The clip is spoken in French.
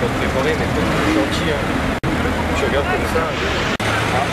comme préparé, mais pas tout gentil. Hein. Tu regardes comme ça. Hein. Ah,